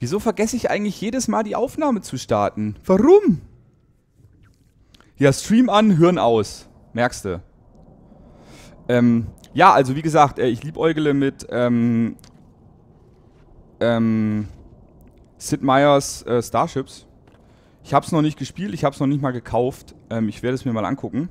Wieso vergesse ich eigentlich jedes Mal die Aufnahme zu starten? Warum? Ja, Stream an, Hirn aus. Merkst du. Ähm, ja, also wie gesagt, äh, ich liebäugele mit ähm, ähm, Sid Meier's äh, Starships. Ich habe es noch nicht gespielt, ich habe es noch nicht mal gekauft. Ähm, ich werde es mir mal angucken.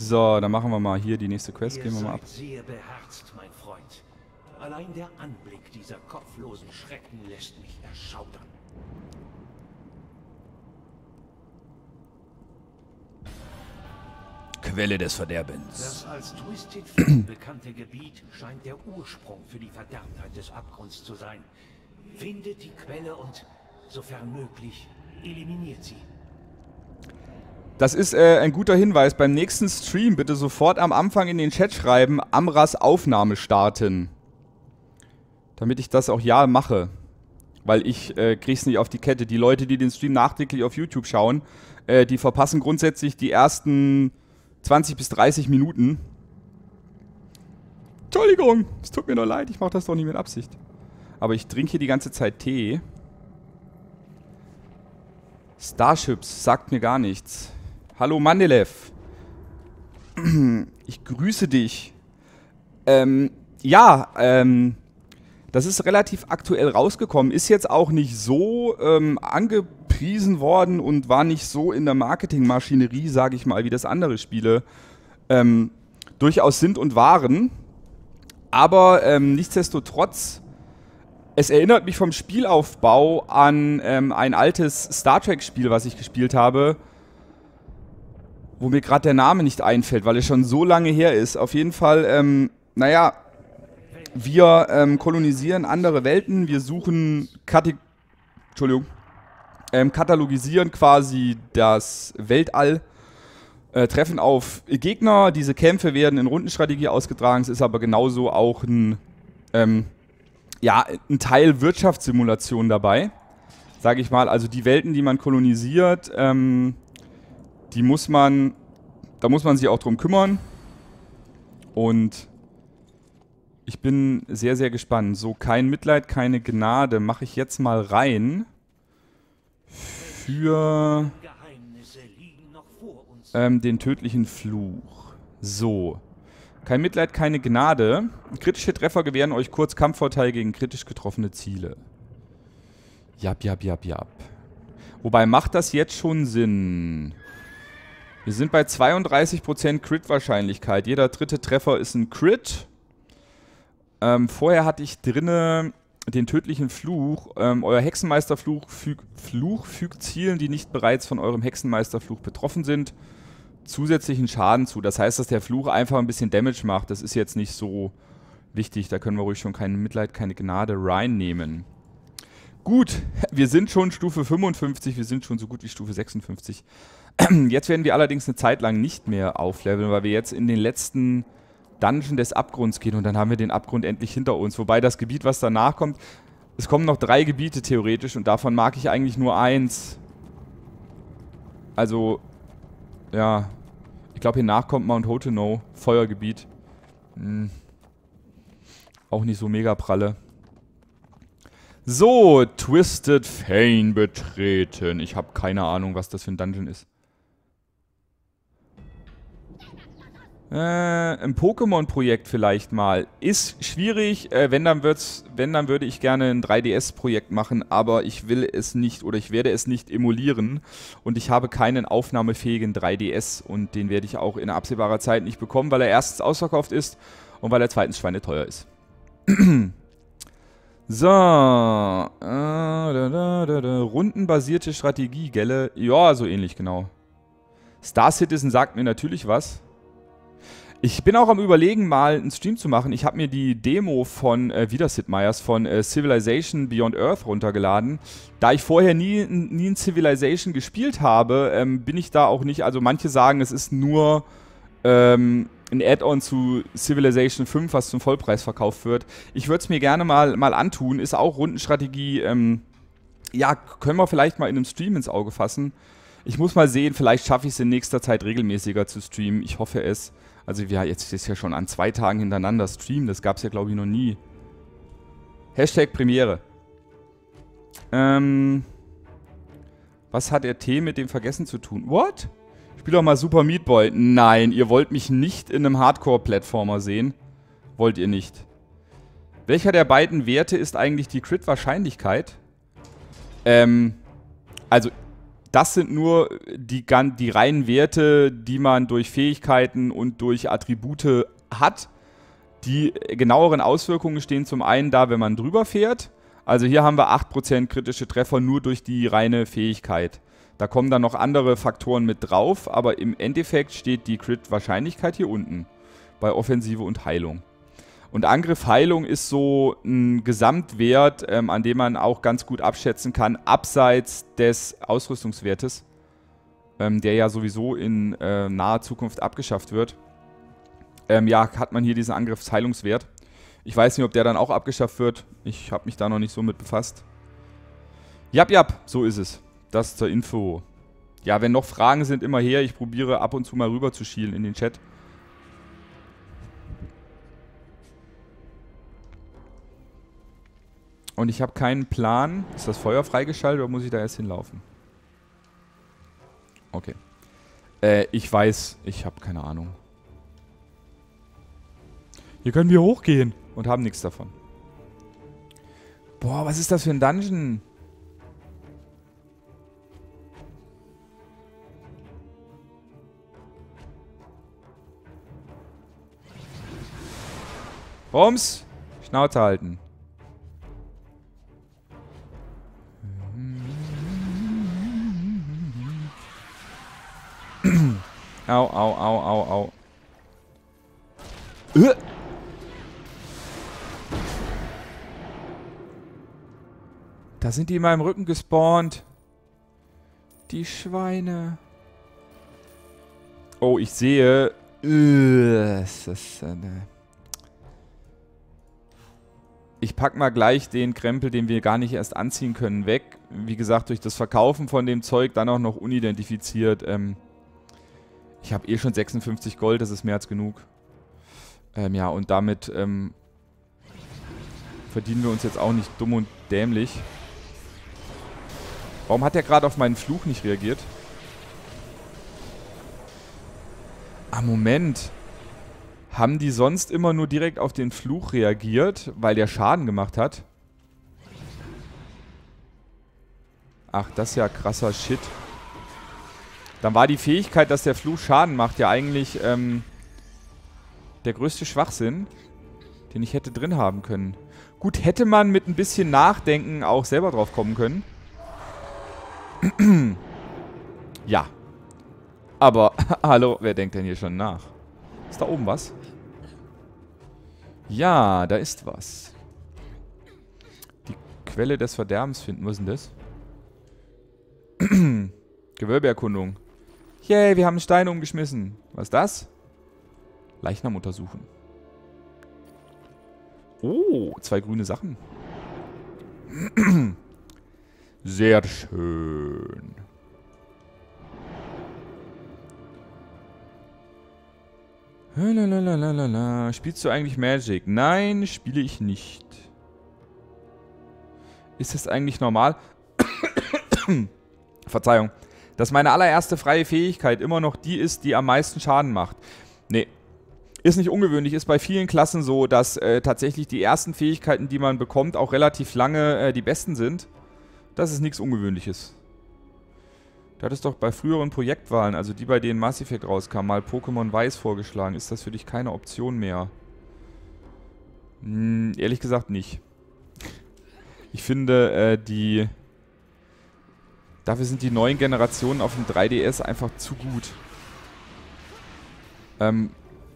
So, dann machen wir mal hier die nächste Quest. Ihr Gehen wir mal ab. sehr beherzt, mein Freund. Allein der Anblick dieser kopflosen Schrecken lässt mich erschaudern. Quelle des Verderbens. Das als Twisted Fate bekannte Gebiet scheint der Ursprung für die Verderbtheit des Abgrunds zu sein. Findet die Quelle und, sofern möglich, eliminiert sie. Das ist äh, ein guter Hinweis. Beim nächsten Stream bitte sofort am Anfang in den Chat schreiben, Amras Aufnahme starten. Damit ich das auch ja mache. Weil ich äh, krieg's nicht auf die Kette. Die Leute, die den Stream nachträglich auf YouTube schauen, äh, die verpassen grundsätzlich die ersten 20 bis 30 Minuten. Entschuldigung, es tut mir nur leid, ich mache das doch nicht mit Absicht. Aber ich trinke hier die ganze Zeit Tee. Starships sagt mir gar nichts. Hallo Mandelev. Ich grüße dich. Ähm, ja, ähm, das ist relativ aktuell rausgekommen. Ist jetzt auch nicht so ähm, angepriesen worden und war nicht so in der Marketingmaschinerie, sage ich mal, wie das andere Spiele ähm, durchaus sind und waren. Aber ähm, nichtsdestotrotz, es erinnert mich vom Spielaufbau an ähm, ein altes Star Trek-Spiel, was ich gespielt habe, wo mir gerade der Name nicht einfällt, weil es schon so lange her ist. Auf jeden Fall, ähm, naja, wir ähm, kolonisieren andere Welten, wir suchen, Kate Entschuldigung, ähm, katalogisieren quasi das Weltall, äh, treffen auf Gegner. Diese Kämpfe werden in Rundenstrategie ausgetragen. Es ist aber genauso auch ein, ähm, ja, ein Teil Wirtschaftssimulation dabei, sage ich mal. Also die Welten, die man kolonisiert, ähm, die muss man, da muss man sich auch drum kümmern. Und ich bin sehr, sehr gespannt. So, kein Mitleid, keine Gnade mache ich jetzt mal rein. Für ähm, den tödlichen Fluch. So. Kein Mitleid, keine Gnade. Kritische Treffer gewähren euch kurz Kampfvorteil gegen kritisch getroffene Ziele. Jap, jap, jap, jap. Wobei, macht das jetzt schon Sinn? Wir sind bei 32% Crit-Wahrscheinlichkeit. Jeder dritte Treffer ist ein Crit. Ähm, vorher hatte ich drinne den tödlichen Fluch. Ähm, euer Hexenmeisterfluch füg, Fluch fügt Zielen, die nicht bereits von eurem Hexenmeisterfluch betroffen sind, zusätzlichen Schaden zu. Das heißt, dass der Fluch einfach ein bisschen Damage macht. Das ist jetzt nicht so wichtig. Da können wir ruhig schon kein Mitleid, keine Gnade reinnehmen. Gut, wir sind schon Stufe 55, wir sind schon so gut wie Stufe 56. Jetzt werden wir allerdings eine Zeit lang nicht mehr aufleveln, weil wir jetzt in den letzten Dungeon des Abgrunds gehen und dann haben wir den Abgrund endlich hinter uns. Wobei das Gebiet, was danach kommt, es kommen noch drei Gebiete theoretisch und davon mag ich eigentlich nur eins. Also, ja, ich glaube hier nach kommt Mount Hotenow, Feuergebiet. Hm. Auch nicht so mega pralle. So, Twisted Fane betreten. Ich habe keine Ahnung, was das für ein Dungeon ist. Äh, ein Pokémon-Projekt vielleicht mal. Ist schwierig, äh, wenn, dann wird's, wenn dann würde ich gerne ein 3DS-Projekt machen, aber ich will es nicht oder ich werde es nicht emulieren und ich habe keinen aufnahmefähigen 3DS und den werde ich auch in absehbarer Zeit nicht bekommen, weil er erstens ausverkauft ist und weil er zweitens schweineteuer ist. So, äh, da, da, da, rundenbasierte Strategie, gelle? Ja, so ähnlich, genau. Star Citizen sagt mir natürlich was. Ich bin auch am überlegen, mal einen Stream zu machen. Ich habe mir die Demo von, äh, wieder Sid Meier's, von äh, Civilization Beyond Earth runtergeladen. Da ich vorher nie, nie ein Civilization gespielt habe, ähm, bin ich da auch nicht, also manche sagen, es ist nur ähm, ein Add-on zu Civilization 5, was zum Vollpreis verkauft wird. Ich würde es mir gerne mal, mal antun. Ist auch Rundenstrategie, ähm, ja, können wir vielleicht mal in einem Stream ins Auge fassen. Ich muss mal sehen, vielleicht schaffe ich es in nächster Zeit regelmäßiger zu streamen. Ich hoffe es. Also wir jetzt ist ja schon an zwei Tagen hintereinander streamen. Das gab es ja, glaube ich, noch nie. Hashtag Premiere. Ähm, was hat RT mit dem Vergessen zu tun? What? Spiel doch mal Super Meat Boy. Nein, ihr wollt mich nicht in einem Hardcore-Plattformer sehen. Wollt ihr nicht. Welcher der beiden Werte ist eigentlich die Crit-Wahrscheinlichkeit? Ähm, also das sind nur die, die reinen Werte, die man durch Fähigkeiten und durch Attribute hat. Die genaueren Auswirkungen stehen zum einen da, wenn man drüber fährt. Also hier haben wir 8% kritische Treffer nur durch die reine Fähigkeit. Da kommen dann noch andere Faktoren mit drauf, aber im Endeffekt steht die Crit-Wahrscheinlichkeit hier unten bei Offensive und Heilung. Und Angriff Heilung ist so ein Gesamtwert, ähm, an dem man auch ganz gut abschätzen kann, abseits des Ausrüstungswertes, ähm, der ja sowieso in äh, naher Zukunft abgeschafft wird. Ähm, ja, hat man hier diesen Angriffsheilungswert. Ich weiß nicht, ob der dann auch abgeschafft wird. Ich habe mich da noch nicht so mit befasst. Jap, jap, so ist es. Das zur Info. Ja, wenn noch Fragen sind, immer her. Ich probiere ab und zu mal rüber zu schielen in den Chat. Und ich habe keinen Plan. Ist das Feuer freigeschaltet oder muss ich da erst hinlaufen? Okay. Äh, ich weiß, ich habe keine Ahnung. Hier können wir hochgehen und haben nichts davon. Boah, was ist das für ein Dungeon? Rums, Schnauze halten. Au, au, au, au, au. Äh. Da sind die in meinem Rücken gespawnt. Die Schweine. Oh, ich sehe. Äh, ist eine ich pack mal gleich den Krempel, den wir gar nicht erst anziehen können, weg. Wie gesagt, durch das Verkaufen von dem Zeug dann auch noch unidentifiziert. Ähm, ich habe eh schon 56 Gold, das ist mehr als genug. Ähm, ja, und damit ähm, verdienen wir uns jetzt auch nicht dumm und dämlich. Warum hat der gerade auf meinen Fluch nicht reagiert? Ah, Moment. Haben die sonst immer nur direkt auf den Fluch reagiert, weil der Schaden gemacht hat? Ach, das ist ja krasser Shit. Dann war die Fähigkeit, dass der Fluch Schaden macht, ja eigentlich ähm, der größte Schwachsinn, den ich hätte drin haben können. Gut, hätte man mit ein bisschen Nachdenken auch selber drauf kommen können. ja. Aber, hallo, wer denkt denn hier schon nach? Ist da oben was? Ja, da ist was. Die Quelle des Verderbens finden. Was ist denn das? Gewölbeerkundung. Yay, wir haben einen Stein umgeschmissen. Was ist das? Leichnam untersuchen. Oh, zwei grüne Sachen. Sehr schön. Lalalala. Spielst du eigentlich Magic? Nein, spiele ich nicht. Ist das eigentlich normal? Verzeihung dass meine allererste freie Fähigkeit immer noch die ist, die am meisten Schaden macht. Nee. Ist nicht ungewöhnlich, ist bei vielen Klassen so, dass äh, tatsächlich die ersten Fähigkeiten, die man bekommt, auch relativ lange äh, die besten sind. Das ist nichts Ungewöhnliches. Du hattest doch bei früheren Projektwahlen, also die, bei denen Mass Effect rauskam, mal Pokémon Weiß vorgeschlagen. Ist das für dich keine Option mehr? Hm, ehrlich gesagt nicht. Ich finde, äh, die Dafür sind die neuen Generationen auf dem 3DS einfach zu gut. Ähm,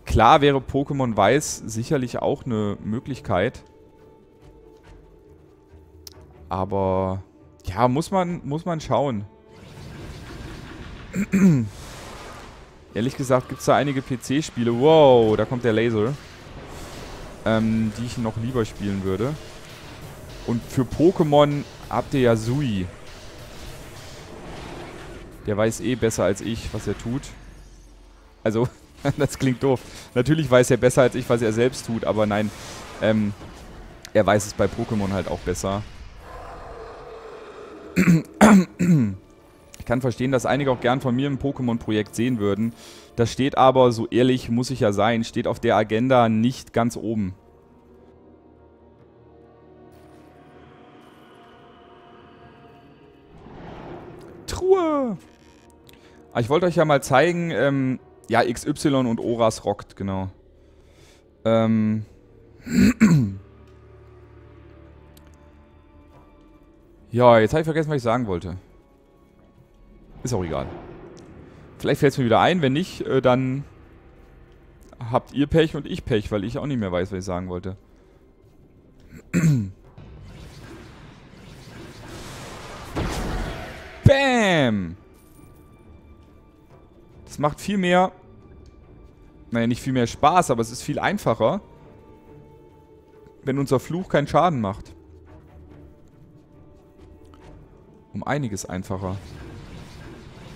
klar wäre Pokémon Weiß sicherlich auch eine Möglichkeit. Aber ja, muss man, muss man schauen. Ehrlich gesagt gibt es da einige PC-Spiele. Wow, da kommt der Laser. Ähm, die ich noch lieber spielen würde. Und für Pokémon habt ihr ja Sui. Der weiß eh besser als ich, was er tut. Also, das klingt doof. Natürlich weiß er besser als ich, was er selbst tut, aber nein, ähm, er weiß es bei Pokémon halt auch besser. Ich kann verstehen, dass einige auch gern von mir ein Pokémon-Projekt sehen würden. Das steht aber, so ehrlich muss ich ja sein, steht auf der Agenda nicht ganz oben. Truhe! Ah, ich wollte euch ja mal zeigen, ähm, ja, XY und Oras rockt, genau. Ähm. ja, jetzt habe ich vergessen, was ich sagen wollte. Ist auch egal. Vielleicht fällt es mir wieder ein. Wenn nicht, äh, dann habt ihr Pech und ich Pech, weil ich auch nicht mehr weiß, was ich sagen wollte. Bam! Das macht viel mehr... Naja, nicht viel mehr Spaß, aber es ist viel einfacher, wenn unser Fluch keinen Schaden macht. Um einiges einfacher.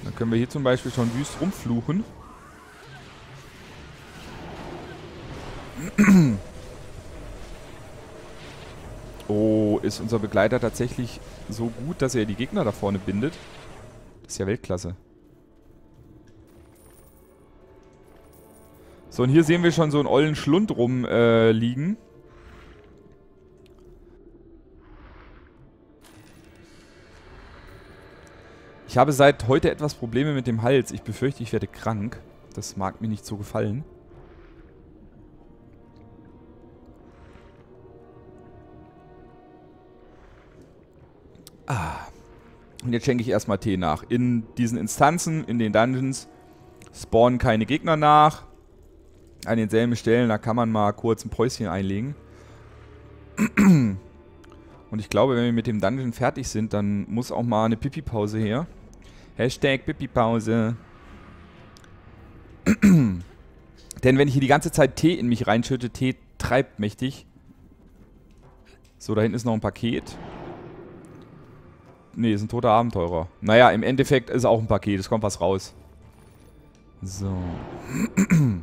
Dann können wir hier zum Beispiel schon wüst rumfluchen. Oh, ist unser Begleiter tatsächlich so gut, dass er die Gegner da vorne bindet? Das ist ja Weltklasse. So, und hier sehen wir schon so einen ollen Schlund rumliegen. Äh, Ich habe seit heute etwas Probleme mit dem Hals. Ich befürchte, ich werde krank. Das mag mir nicht so gefallen. Ah. Und jetzt schenke ich erstmal Tee nach. In diesen Instanzen, in den Dungeons, spawnen keine Gegner nach. An denselben Stellen, da kann man mal kurz ein Päuschen einlegen. Und ich glaube, wenn wir mit dem Dungeon fertig sind, dann muss auch mal eine Pipi-Pause her. Hashtag Pipi-Pause. Denn wenn ich hier die ganze Zeit Tee in mich reinschütte, Tee treibt mächtig. So, da hinten ist noch ein Paket. Ne, ist ein toter Abenteurer. Naja, im Endeffekt ist auch ein Paket. Es kommt was raus. So.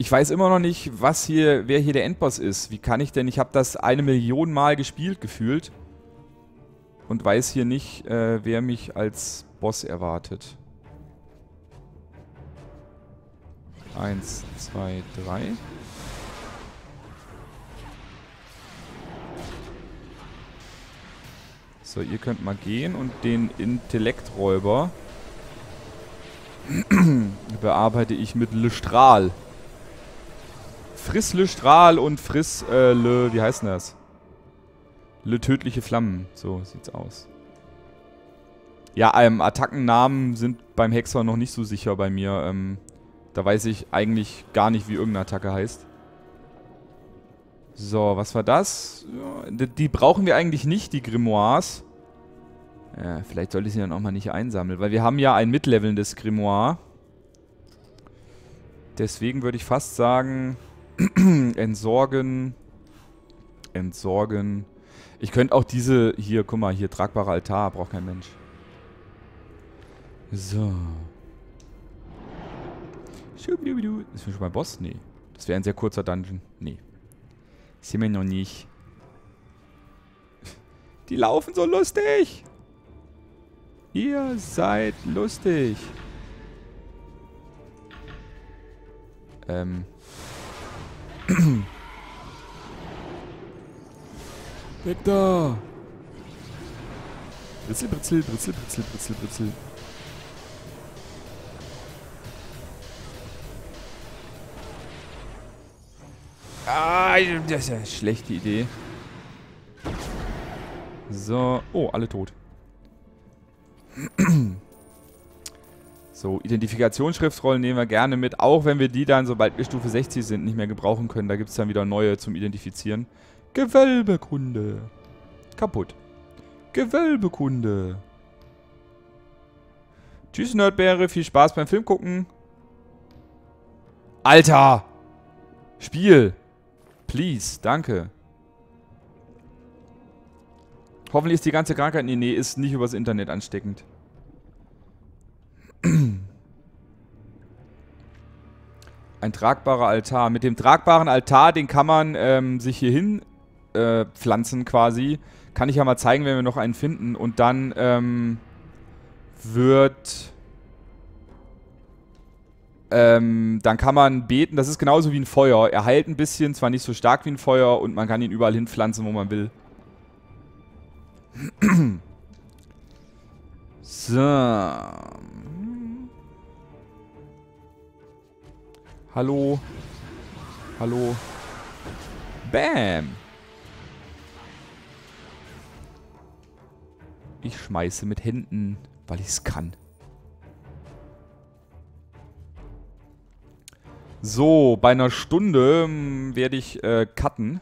Ich weiß immer noch nicht, was hier, wer hier der Endboss ist. Wie kann ich denn? Ich habe das eine Million Mal gespielt, gefühlt und weiß hier nicht, äh, wer mich als Boss erwartet. Eins, zwei, drei. So, ihr könnt mal gehen und den Intellekträuber bearbeite ich mit Le Strahl. Friss Le Strahl und friss äh, Le, wie heißt denn das? Le tödliche Flammen. So sieht's aus. Ja, ähm, Attackennamen sind beim Hexer noch nicht so sicher bei mir. Ähm, da weiß ich eigentlich gar nicht, wie irgendeine Attacke heißt. So, was war das? Die, die brauchen wir eigentlich nicht, die Grimoires. Ja, vielleicht sollte ich sie dann auch mal nicht einsammeln, weil wir haben ja ein mitlevelndes Grimoire. Deswegen würde ich fast sagen, entsorgen, entsorgen, ich könnte auch diese... Hier, guck mal, hier tragbare Altar. Braucht kein Mensch. So. Ist wir schon beim Boss? Nee. Das wäre ein sehr kurzer Dungeon. Nee. Sind wir noch nicht. Die laufen so lustig. Ihr seid lustig. Ähm. Weg da! Britzel, Britzel, Britzel, Britzel, Britzel, Britzel. Ah, das ist ja eine schlechte Idee. So. Oh, alle tot. So, Identifikationsschriftrollen nehmen wir gerne mit, auch wenn wir die dann, sobald wir Stufe 60 sind, nicht mehr gebrauchen können. Da gibt es dann wieder neue zum Identifizieren. Gewölbekunde. Kaputt. Gewölbekunde. Tschüss, Nerdbeere. Viel Spaß beim Film gucken. Alter! Spiel. Please. Danke. Hoffentlich ist die ganze Krankheit, nee, nee, ist nicht übers Internet ansteckend. Ein tragbarer Altar. Mit dem tragbaren Altar, den kann man ähm, sich hier hin äh, pflanzen quasi. Kann ich ja mal zeigen, wenn wir noch einen finden. Und dann ähm, wird... Ähm, dann kann man beten, das ist genauso wie ein Feuer. Er heilt ein bisschen, zwar nicht so stark wie ein Feuer und man kann ihn überall hinpflanzen, wo man will. so. Hallo. Hallo. Bam. Ich schmeiße mit Händen, weil ich es kann. So, bei einer Stunde hm, werde ich äh, cutten.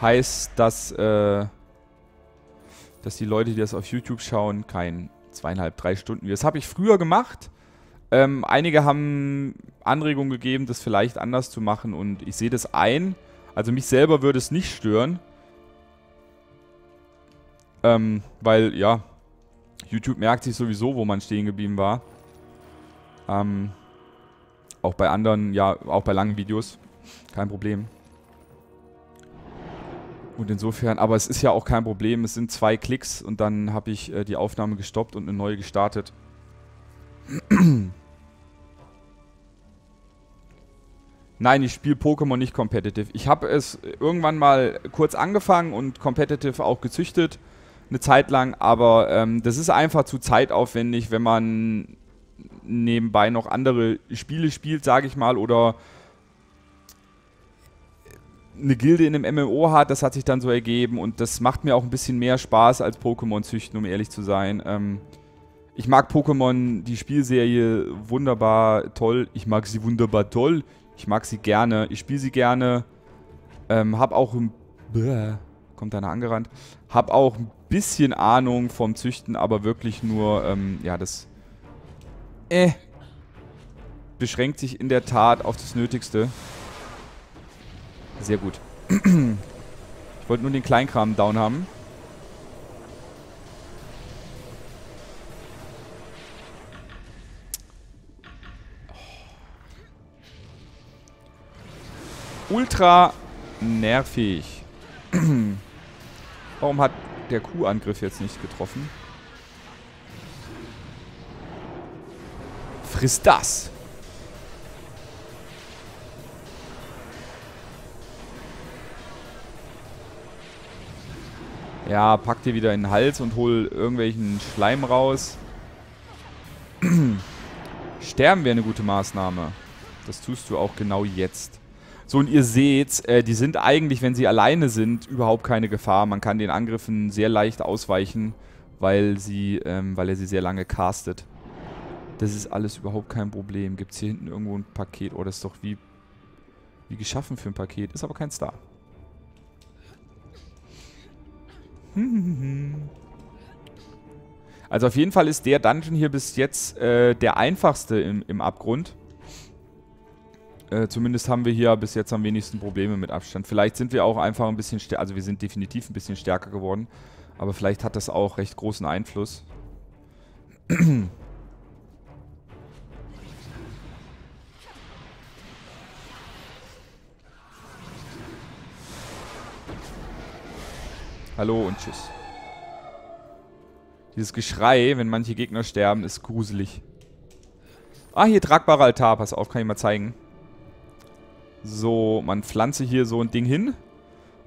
Heißt, dass, äh, dass die Leute, die das auf YouTube schauen, kein zweieinhalb, drei Stunden. Das habe ich früher gemacht. Ähm, einige haben Anregungen gegeben, das vielleicht anders zu machen und ich sehe das ein. Also mich selber würde es nicht stören. Ähm, weil, ja, YouTube merkt sich sowieso, wo man stehen geblieben war. Ähm, auch bei anderen, ja, auch bei langen Videos. Kein Problem. Und insofern, aber es ist ja auch kein Problem. Es sind zwei Klicks und dann habe ich äh, die Aufnahme gestoppt und eine neue gestartet. Nein, ich spiele Pokémon nicht competitive. Ich habe es irgendwann mal kurz angefangen und competitive auch gezüchtet. Eine Zeit lang, aber ähm, das ist einfach zu zeitaufwendig, wenn man nebenbei noch andere Spiele spielt, sage ich mal, oder eine Gilde in einem MMO hat, das hat sich dann so ergeben und das macht mir auch ein bisschen mehr Spaß als Pokémon züchten, um ehrlich zu sein. Ähm, ich mag Pokémon, die Spielserie, wunderbar toll. Ich mag sie wunderbar toll. Ich mag sie gerne. Ich spiele sie gerne. Ähm, hab auch ein... Bäh, kommt einer angerannt. Hab auch ein bisschen Ahnung vom Züchten, aber wirklich nur, ähm, ja, das äh, beschränkt sich in der Tat auf das Nötigste. Sehr gut. ich wollte nur den Kleinkram down haben. Ultra nervig. Warum hat der Kuhangriff jetzt nicht getroffen? Friss das. Ja, pack dir wieder in den Hals und hol irgendwelchen Schleim raus. Sterben wäre eine gute Maßnahme. Das tust du auch genau jetzt. So, und ihr seht, äh, die sind eigentlich, wenn sie alleine sind, überhaupt keine Gefahr. Man kann den Angriffen sehr leicht ausweichen, weil, sie, ähm, weil er sie sehr lange castet. Das ist alles überhaupt kein Problem. Gibt es hier hinten irgendwo ein Paket? Oh, das ist doch wie, wie geschaffen für ein Paket. Ist aber kein Star. Also auf jeden Fall ist der Dungeon hier bis jetzt äh, der einfachste im, im Abgrund. Äh, zumindest haben wir hier bis jetzt am wenigsten Probleme mit Abstand. Vielleicht sind wir auch einfach ein bisschen stärker, also wir sind definitiv ein bisschen stärker geworden. Aber vielleicht hat das auch recht großen Einfluss. Hallo und tschüss. Dieses Geschrei, wenn manche Gegner sterben, ist gruselig. Ah, hier tragbarer Altar. Pass auf, kann ich mal zeigen. So, man pflanze hier so ein Ding hin.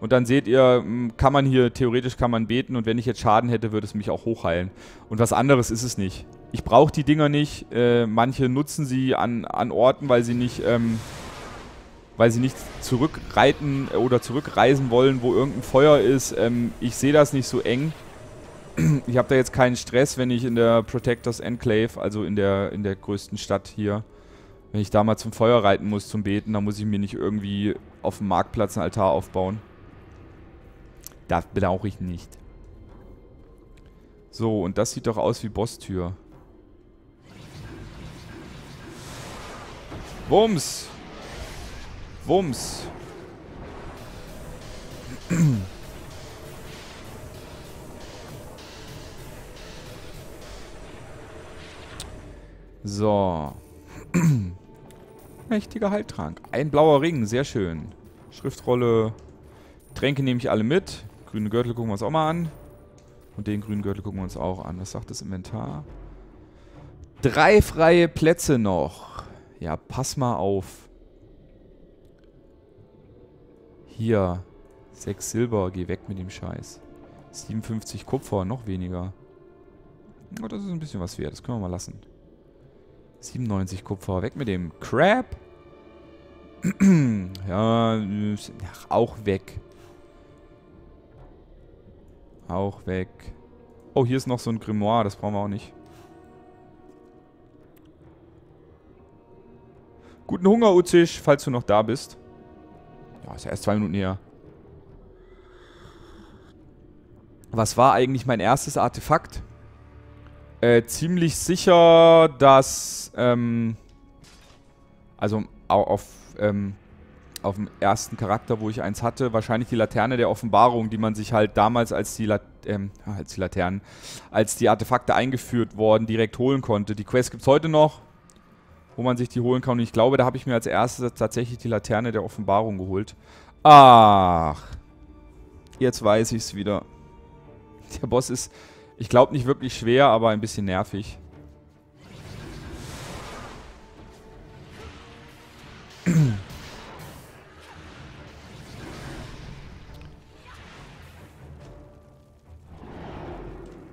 Und dann seht ihr, kann man hier, theoretisch kann man beten und wenn ich jetzt Schaden hätte, würde es mich auch hochheilen. Und was anderes ist es nicht. Ich brauche die Dinger nicht. Äh, manche nutzen sie an, an Orten, weil sie nicht ähm, weil sie nicht zurückreiten oder zurückreisen wollen, wo irgendein Feuer ist. Ähm, ich sehe das nicht so eng. Ich habe da jetzt keinen Stress, wenn ich in der Protectors Enclave, also in der, in der größten Stadt hier, wenn ich da mal zum Feuer reiten muss zum Beten, dann muss ich mir nicht irgendwie auf dem Marktplatz einen Altar aufbauen. Das brauche ich nicht. So, und das sieht doch aus wie Bosstür. Bums! Wumms. So. Mächtiger Heiltrank. Ein blauer Ring, sehr schön. Schriftrolle. Tränke nehme ich alle mit. Grüne Gürtel gucken wir uns auch mal an. Und den grünen Gürtel gucken wir uns auch an. Was sagt das Inventar? Drei freie Plätze noch. Ja, pass mal auf. Hier. Sechs Silber. Geh weg mit dem Scheiß. 57 Kupfer. Noch weniger. Oh, das ist ein bisschen was wert. Das können wir mal lassen. 97 Kupfer. Weg mit dem Crap. ja, auch weg. Auch weg. Oh, hier ist noch so ein Grimoire. Das brauchen wir auch nicht. Guten Hunger, Uzisch, falls du noch da bist. Ja, ist ja erst zwei Minuten her. Was war eigentlich mein erstes Artefakt? Äh, ziemlich sicher, dass, ähm, also auf, ähm, auf dem ersten Charakter, wo ich eins hatte, wahrscheinlich die Laterne der Offenbarung, die man sich halt damals als die, La ähm, als die Laternen, als die Artefakte eingeführt worden, direkt holen konnte. Die Quest gibt es heute noch, wo man sich die holen kann. Und ich glaube, da habe ich mir als erstes tatsächlich die Laterne der Offenbarung geholt. Ach, jetzt weiß ich es wieder. Der Boss ist ich glaube nicht wirklich schwer, aber ein bisschen nervig.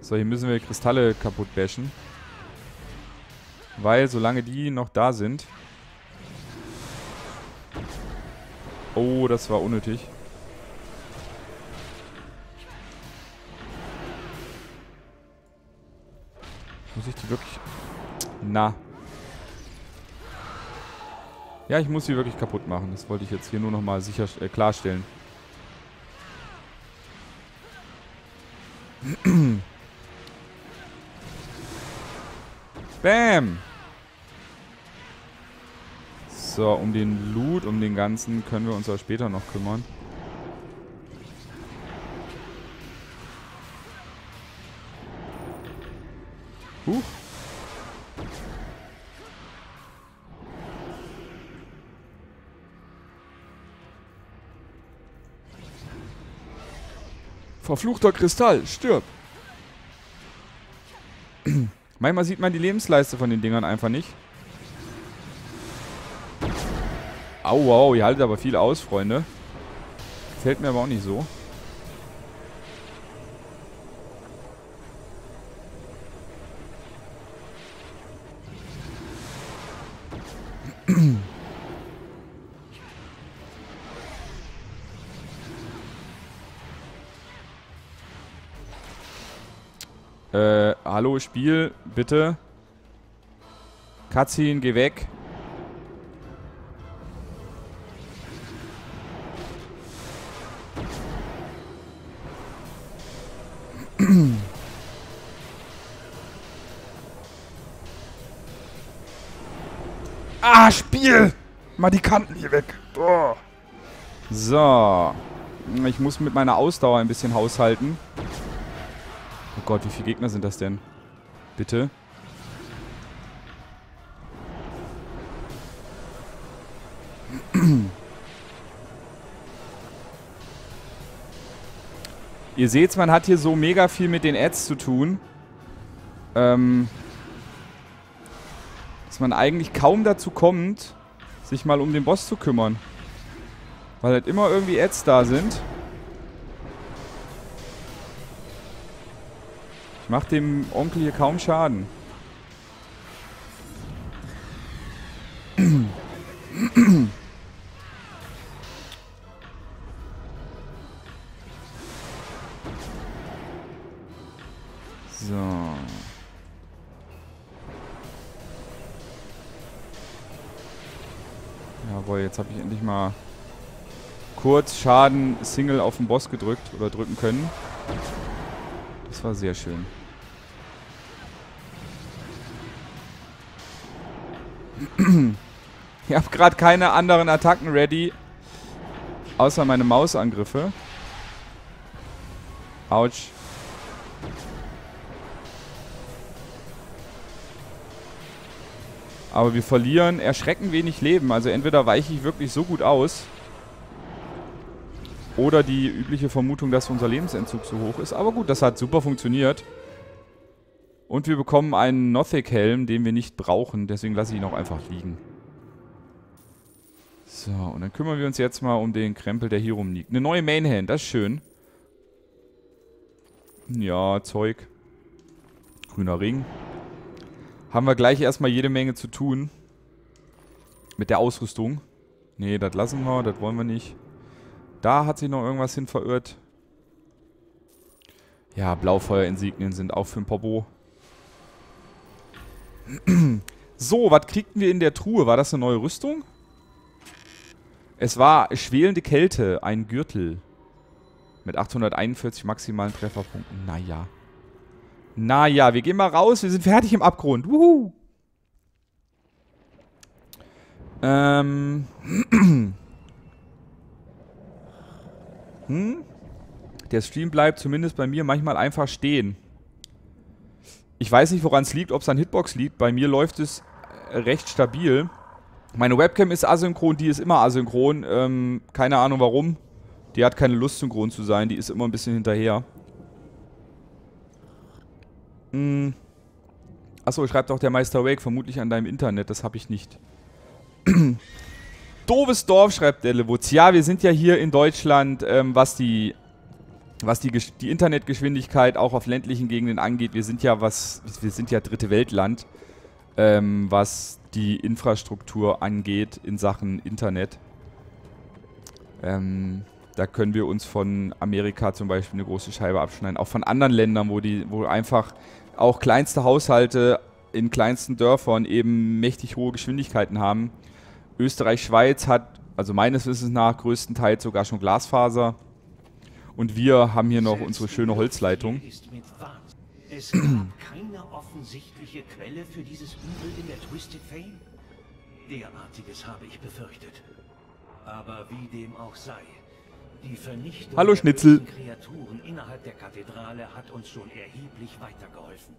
So, hier müssen wir Kristalle kaputt bashen. Weil, solange die noch da sind... Oh, das war unnötig. Muss ich die wirklich... Na. Ja, ich muss sie wirklich kaputt machen. Das wollte ich jetzt hier nur nochmal sicher äh, klarstellen. Bam! So, um den Loot, um den ganzen können wir uns auch später noch kümmern. Verfluchter Kristall, stirb! Manchmal sieht man die Lebensleiste von den Dingern einfach nicht. Au, wow, ihr haltet aber viel aus, Freunde. Fällt mir aber auch nicht so. Äh, hallo Spiel, bitte. Cutscene, geh weg. Ah, Spiel! Mal die Kanten hier weg. Oh. So. Ich muss mit meiner Ausdauer ein bisschen haushalten. Gott, wie viele Gegner sind das denn? Bitte? Ihr seht, man hat hier so mega viel mit den Ads zu tun. Ähm, dass man eigentlich kaum dazu kommt, sich mal um den Boss zu kümmern. Weil halt immer irgendwie Ads da sind. Ich mach dem Onkel hier kaum Schaden. jetzt habe ich endlich mal kurz Schaden Single auf den Boss gedrückt oder drücken können. Das war sehr schön. Ich habe gerade keine anderen Attacken ready, außer meine Mausangriffe. Autsch. Aber wir verlieren erschreckend wenig Leben. Also entweder weiche ich wirklich so gut aus. Oder die übliche Vermutung, dass unser Lebensentzug so hoch ist. Aber gut, das hat super funktioniert. Und wir bekommen einen Nothic-Helm, den wir nicht brauchen. Deswegen lasse ich ihn auch einfach liegen. So, und dann kümmern wir uns jetzt mal um den Krempel, der hier rumliegt. Eine neue Mainhand, das ist schön. Ja, Zeug. Grüner Ring. Haben wir gleich erstmal jede Menge zu tun. Mit der Ausrüstung. Nee, das lassen wir, das wollen wir nicht. Da hat sich noch irgendwas hin verirrt. Ja, Blaufeuer-Insignien sind auch für ein Popo. so, was kriegten wir in der Truhe? War das eine neue Rüstung? Es war schwelende Kälte, ein Gürtel. Mit 841 maximalen Trefferpunkten. Naja. Naja, wir gehen mal raus. Wir sind fertig im Abgrund. Wuhu. Ähm. hm? Der Stream bleibt zumindest bei mir manchmal einfach stehen. Ich weiß nicht, woran es liegt, ob es an Hitbox liegt. Bei mir läuft es äh, recht stabil. Meine Webcam ist asynchron, die ist immer asynchron. Ähm, keine Ahnung warum. Die hat keine Lust, synchron zu sein. Die ist immer ein bisschen hinterher. Hm. Achso, schreibt auch der Meister Wake vermutlich an deinem Internet. Das habe ich nicht. Doofes Dorf, schreibt der Lewutz. Ja, wir sind ja hier in Deutschland, ähm, was die was die, die, Internetgeschwindigkeit auch auf ländlichen Gegenden angeht. Wir sind ja was, wir sind ja dritte Weltland, ähm, was die Infrastruktur angeht in Sachen Internet. Ähm, da können wir uns von Amerika zum Beispiel eine große Scheibe abschneiden. Auch von anderen Ländern, wo die, wo einfach auch kleinste Haushalte in kleinsten Dörfern eben mächtig hohe Geschwindigkeiten haben. Österreich, Schweiz hat, also meines Wissens nach, größtenteils sogar schon Glasfaser. Und wir haben hier noch unsere schöne Holzleitung. Es gab keine offensichtliche Quelle für dieses Übel in der Twisted Fame? Derartiges habe ich befürchtet. Aber wie dem auch sei, die Vernichtung Hallo Schnitzel. der Kreaturen innerhalb der Kathedrale hat uns schon erheblich weitergeholfen.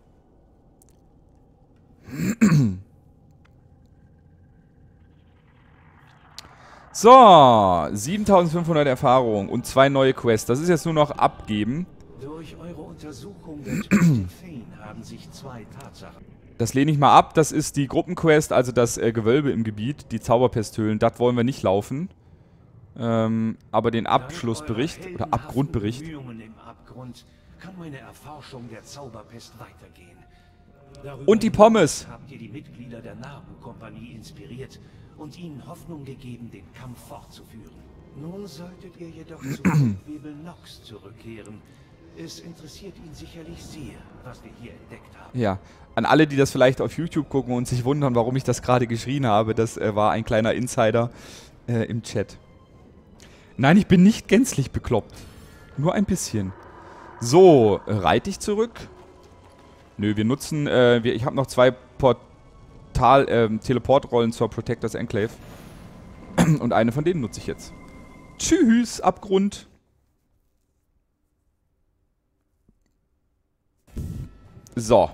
So, 7500 Erfahrung und zwei neue Quests. Das ist jetzt nur noch abgeben. Durch eure Untersuchung der Fane haben sich zwei Tatsachen. Das lehne ich mal ab. Das ist die Gruppenquest, also das äh, Gewölbe im Gebiet, die Zauberpesthöhlen. Das wollen wir nicht laufen. Ähm, aber den Abschlussbericht oder Abgrundbericht. Abgrund und die Pommes. Habt ihr die Mitglieder der Narbenkompanie inspiriert und ihnen Hoffnung gegeben, den Kampf fortzuführen. Nun solltet ihr jedoch zu Webel Nox zurückkehren. Es interessiert ihn sicherlich sehr, was wir hier entdeckt haben. Ja, an alle, die das vielleicht auf YouTube gucken und sich wundern, warum ich das gerade geschrien habe, das äh, war ein kleiner Insider äh, im Chat. Nein, ich bin nicht gänzlich bekloppt. Nur ein bisschen. So, reite ich zurück? Nö, wir nutzen, äh, wir, ich habe noch zwei Portal, äh, Teleportrollen zur Protectors Enclave. Und eine von denen nutze ich jetzt. Tschüss, Abgrund. So.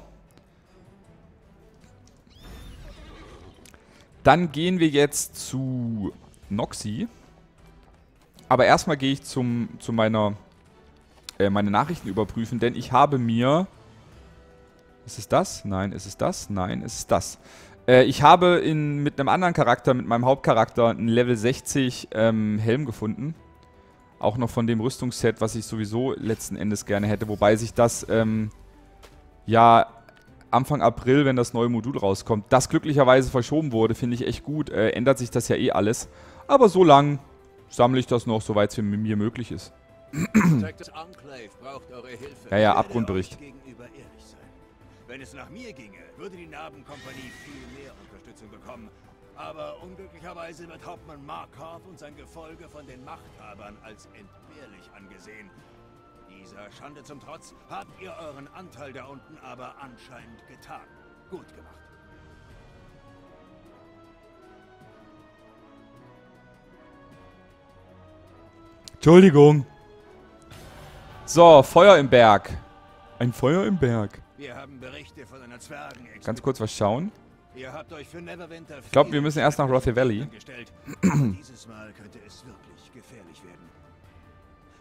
Dann gehen wir jetzt zu Noxy. Aber erstmal gehe ich zum, zu meiner, äh, meine Nachrichten überprüfen, denn ich habe mir... Ist es das? Nein, ist es das? Nein, ist es das. Äh, ich habe in, mit einem anderen Charakter, mit meinem Hauptcharakter, einen Level 60 ähm, Helm gefunden. Auch noch von dem Rüstungsset, was ich sowieso letzten Endes gerne hätte. Wobei sich das, ähm, ja, Anfang April, wenn das neue Modul rauskommt, das glücklicherweise verschoben wurde, finde ich echt gut. Äh, ändert sich das ja eh alles. Aber so lang sammle ich das noch, soweit es mir möglich ist. ja, ja, Abgrundbericht. Wenn es nach mir ginge, würde die Narbenkompanie viel mehr Unterstützung bekommen. Aber unglücklicherweise wird Hauptmann Markov und sein Gefolge von den Machthabern als entbehrlich angesehen. Dieser Schande zum Trotz habt ihr euren Anteil da unten aber anscheinend getan. Gut gemacht. Entschuldigung. So, Feuer im Berg. Ein Feuer im Berg. Wir haben Berichte von einer Zwergen. Ganz kurz was schauen. Ihr habt euch für Neverwinter Ich glaube, wir müssen erst nach Rothy Valley. gestellt. Dieses Mal könnte es wirklich gefährlich werden.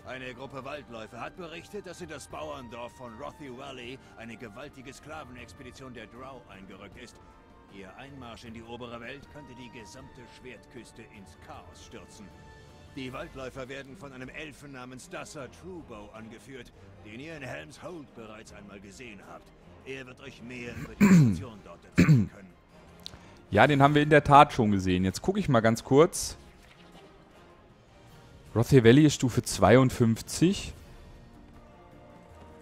Eine Gruppe Waldläufer hat berichtet, dass in das Bauerndorf von Rothy Valley eine gewaltige Sklavenexpedition der Drow eingerückt ist. Ihr Einmarsch in die obere Welt könnte die gesamte Schwertküste ins Chaos stürzen. Die Waldläufer werden von einem Elfen namens Dassa Truebow angeführt, den ihr in Helms Hold bereits einmal gesehen habt. Er wird euch mehr über die Situation dort erzählen können. Ja, den haben wir in der Tat schon gesehen. Jetzt gucke ich mal ganz kurz. Rothay Valley ist Stufe 52.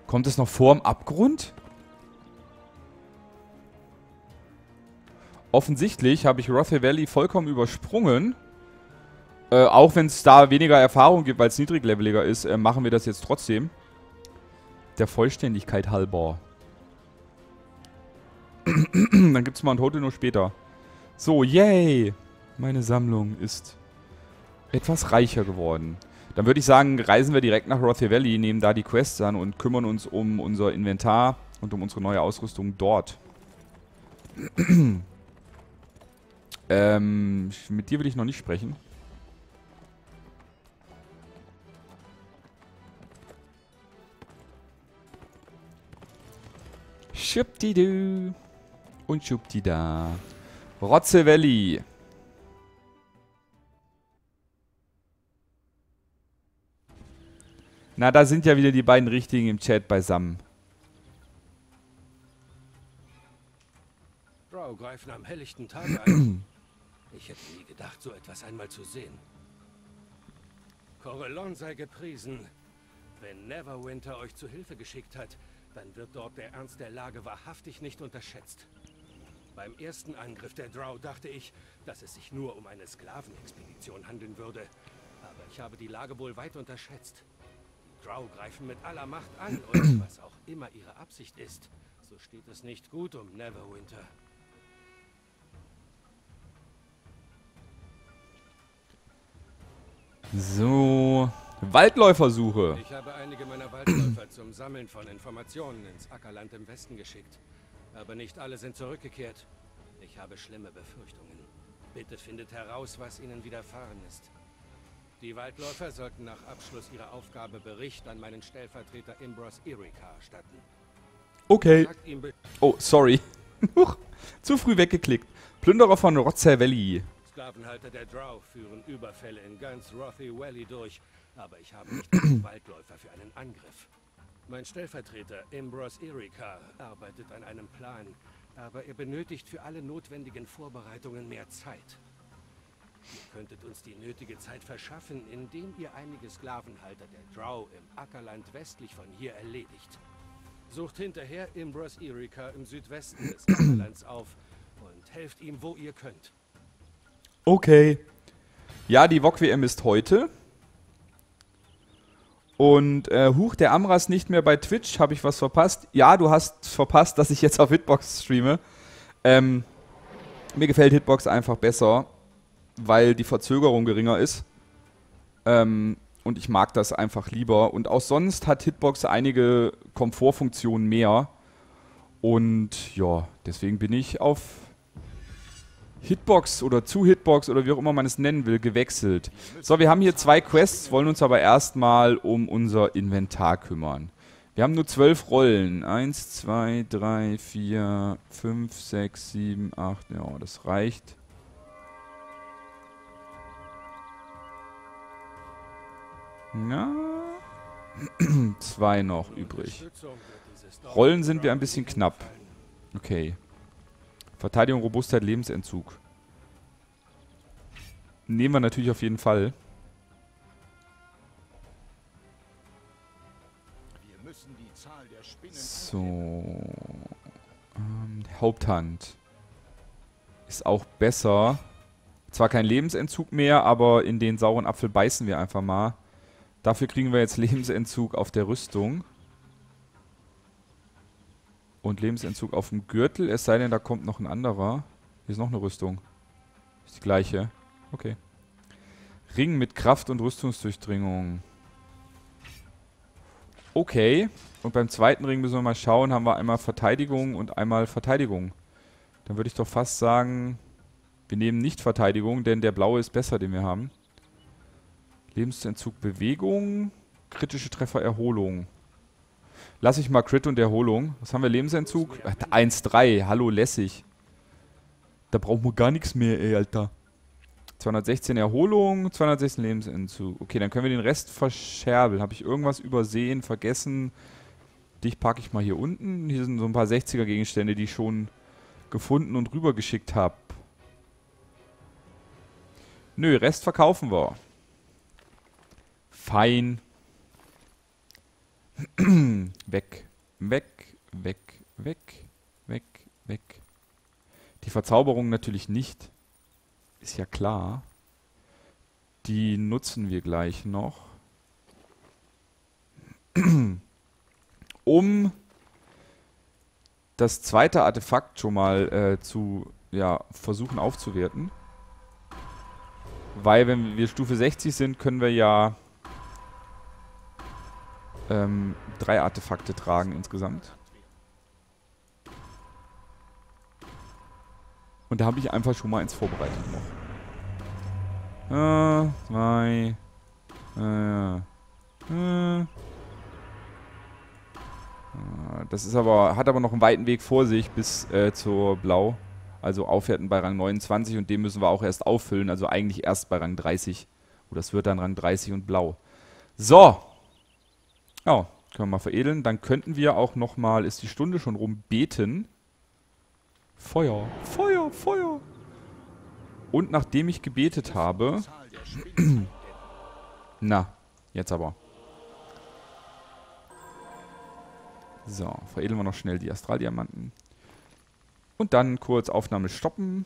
Kommt es noch vorm Abgrund? Offensichtlich habe ich Rothay Valley vollkommen übersprungen. Äh, auch wenn es da weniger Erfahrung gibt, weil es niedrigleveliger ist, äh, machen wir das jetzt trotzdem. Der Vollständigkeit halber. Dann gibt es mal ein Tote nur später. So, yay! Meine Sammlung ist etwas reicher geworden. Dann würde ich sagen, reisen wir direkt nach Rothy Valley, nehmen da die Quests an und kümmern uns um unser Inventar und um unsere neue Ausrüstung dort. ähm, mit dir will ich noch nicht sprechen. Schubdidu und schubdida. Rotze Valley. Na, da sind ja wieder die beiden Richtigen im Chat beisammen. Drow greifen am helllichten Tage ein. Ich hätte nie gedacht, so etwas einmal zu sehen. Corellon sei gepriesen. Wenn Neverwinter euch zu Hilfe geschickt hat, dann wird dort der Ernst der Lage wahrhaftig nicht unterschätzt. Beim ersten Angriff der Drow dachte ich, dass es sich nur um eine Sklavenexpedition handeln würde. Aber ich habe die Lage wohl weit unterschätzt. Drow greifen mit aller Macht an und was auch immer ihre Absicht ist, so steht es nicht gut um Neverwinter. So, Waldläufersuche. Ich habe einige meiner Waldläufer zum Sammeln von Informationen ins Ackerland im Westen geschickt. Aber nicht alle sind zurückgekehrt. Ich habe schlimme Befürchtungen. Bitte findet heraus, was ihnen widerfahren ist. Die Waldläufer sollten nach Abschluss ihrer Aufgabe Bericht an meinen Stellvertreter Imbros Erika erstatten. Okay. Oh, sorry. Huch, Zu früh weggeklickt. Plünderer von Rotzer Valley. Sklavenhalter der Drow führen Überfälle in ganz Rothy Valley durch, aber ich habe nicht genug Waldläufer für einen Angriff. Mein Stellvertreter Imbros Erika arbeitet an einem Plan, aber er benötigt für alle notwendigen Vorbereitungen mehr Zeit. Ihr könntet uns die nötige Zeit verschaffen, indem ihr einige Sklavenhalter der Drow im Ackerland westlich von hier erledigt. Sucht hinterher Imbros Erika im Südwesten des Ackerlands auf und helft ihm, wo ihr könnt. Okay. Ja, die VOG WM ist heute. Und äh, huch, der Amras nicht mehr bei Twitch. Habe ich was verpasst? Ja, du hast verpasst, dass ich jetzt auf Hitbox streame. Ähm, mir gefällt Hitbox einfach besser, weil die Verzögerung geringer ist. Ähm, und ich mag das einfach lieber. Und auch sonst hat Hitbox einige Komfortfunktionen mehr. Und ja, deswegen bin ich auf Hitbox oder zu Hitbox oder wie auch immer man es nennen will, gewechselt. So, wir haben hier zwei Quests, wollen uns aber erstmal um unser Inventar kümmern. Wir haben nur zwölf Rollen. Eins, zwei, drei, vier, fünf, sechs, sieben, acht. Ja, das reicht. Na, zwei noch übrig. Rollen sind wir ein bisschen knapp. Okay. Verteidigung, Robustheit, Lebensentzug. Nehmen wir natürlich auf jeden Fall. So. Ähm, Haupthand. Ist auch besser. Zwar kein Lebensentzug mehr, aber in den sauren Apfel beißen wir einfach mal. Dafür kriegen wir jetzt Lebensentzug auf der Rüstung. Und Lebensentzug auf dem Gürtel, es sei denn, da kommt noch ein anderer. Hier ist noch eine Rüstung. Ist die gleiche. Okay. Ring mit Kraft- und Rüstungsdurchdringung. Okay. Und beim zweiten Ring müssen wir mal schauen, haben wir einmal Verteidigung und einmal Verteidigung. Dann würde ich doch fast sagen, wir nehmen nicht Verteidigung, denn der blaue ist besser, den wir haben. Lebensentzug, Bewegung, kritische Treffer, Erholung. Lass ich mal Crit und Erholung. Was haben wir? Lebensentzug? 1-3. Hallo, lässig. Da brauchen wir gar nichts mehr, ey, Alter. 216 Erholung, 216 Lebensentzug. Okay, dann können wir den Rest verscherbeln. Habe ich irgendwas übersehen, vergessen? Dich packe ich mal hier unten. Hier sind so ein paar 60er-Gegenstände, die ich schon gefunden und rübergeschickt habe. Nö, Rest verkaufen wir. Fein. weg, weg, weg, weg, weg, weg. Die Verzauberung natürlich nicht. Ist ja klar. Die nutzen wir gleich noch. um das zweite Artefakt schon mal äh, zu ja, versuchen aufzuwerten. Weil wenn wir Stufe 60 sind, können wir ja ähm, drei Artefakte tragen insgesamt. Und da habe ich einfach schon mal eins vorbereitet noch. Äh, zwei. Äh, äh. Das ist aber, hat aber noch einen weiten Weg vor sich bis äh, zur Blau. Also aufwerten bei Rang 29 und den müssen wir auch erst auffüllen. Also eigentlich erst bei Rang 30. Oder es wird dann Rang 30 und Blau. So. Ja, können wir mal veredeln. Dann könnten wir auch nochmal, ist die Stunde schon rum, beten. Feuer, Feuer, Feuer. Und nachdem ich gebetet habe... Na, jetzt aber. So, veredeln wir noch schnell die Astraldiamanten. Und dann kurz Aufnahme stoppen.